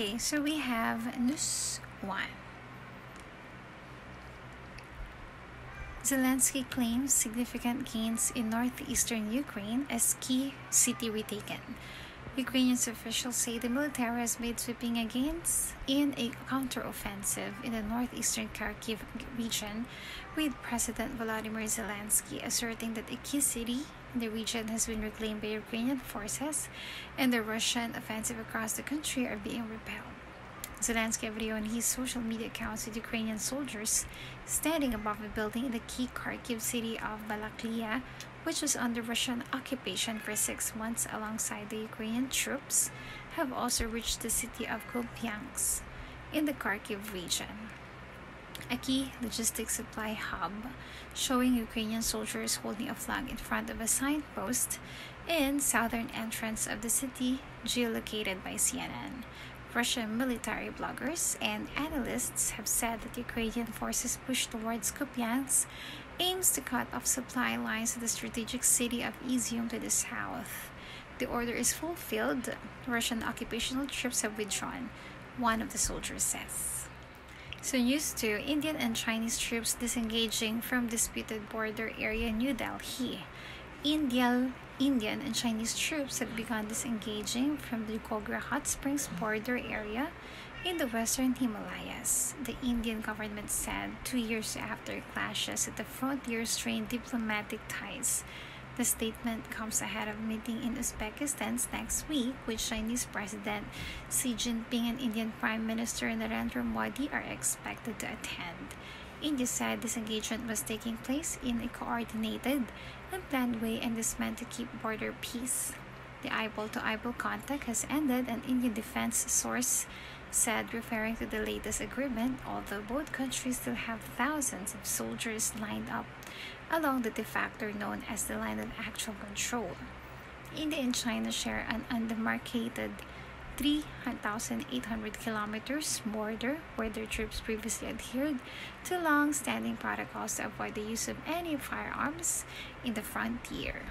Okay, so we have news one. Zelensky claims significant gains in northeastern Ukraine as key city retaken. Ukrainian officials say the military has made sweeping gains in a counteroffensive in the northeastern Kharkiv region, with President Volodymyr Zelensky asserting that a key city in the region has been reclaimed by Ukrainian forces and the Russian offensive across the country are being repelled. Zelensky video on his social media accounts with Ukrainian soldiers standing above a building in the key Kharkiv city of Balakliia, which was under Russian occupation for six months alongside the Ukrainian troops, have also reached the city of Kupyansk in the Kharkiv region. A key logistics supply hub showing Ukrainian soldiers holding a flag in front of a signpost in southern entrance of the city geolocated by CNN. Russian military bloggers and analysts have said that Ukrainian forces push towards Kupyansk aims to cut off supply lines to the strategic city of Izium to the south. The order is fulfilled. Russian occupational troops have withdrawn, one of the soldiers says. So, used to Indian and Chinese troops disengaging from disputed border area New Delhi. Indian, Indian and Chinese troops have begun disengaging from the Gogra Hot Springs border area in the western Himalayas. The Indian government said two years after clashes at the frontier strained diplomatic ties. The statement comes ahead of a meeting in Uzbekistan next week, which Chinese President Xi Jinping and Indian Prime Minister Narendra Modi are expected to attend. India said this engagement was taking place in a coordinated and planned way and is meant to keep border peace. The eyeball to eyeball contact has ended, an Indian defense source said, referring to the latest agreement, although both countries still have thousands of soldiers lined up along the de facto known as the line of actual control. India and China share an undemarcated 3,800 kilometers border where their troops previously adhered to long standing protocols to avoid the use of any firearms in the frontier.